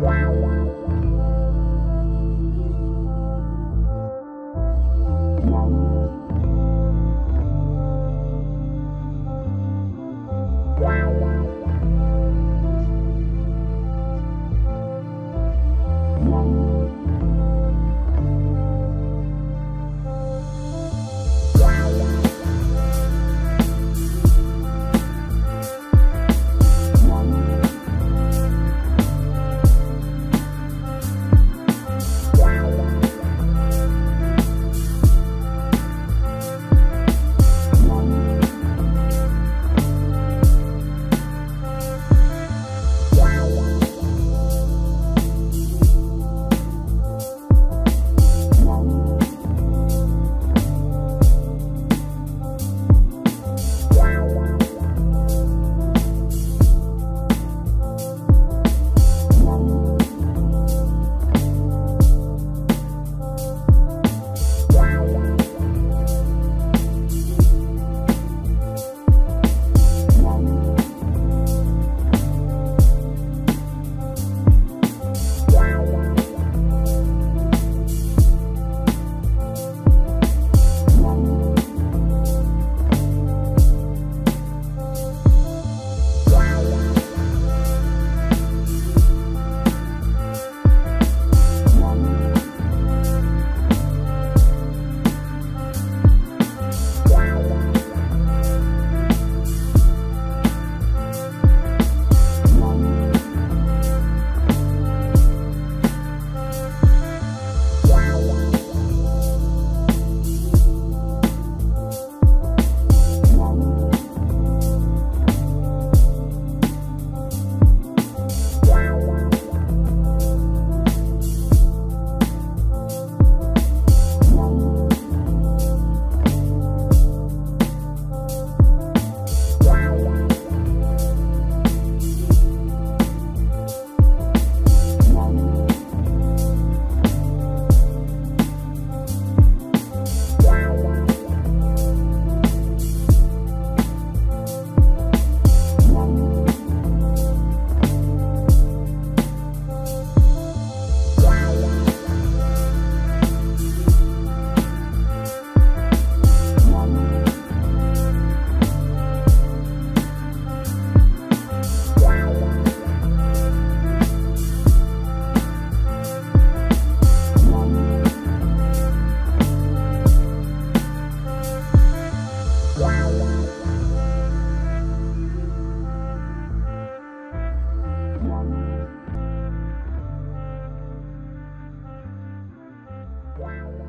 Wow. Wow.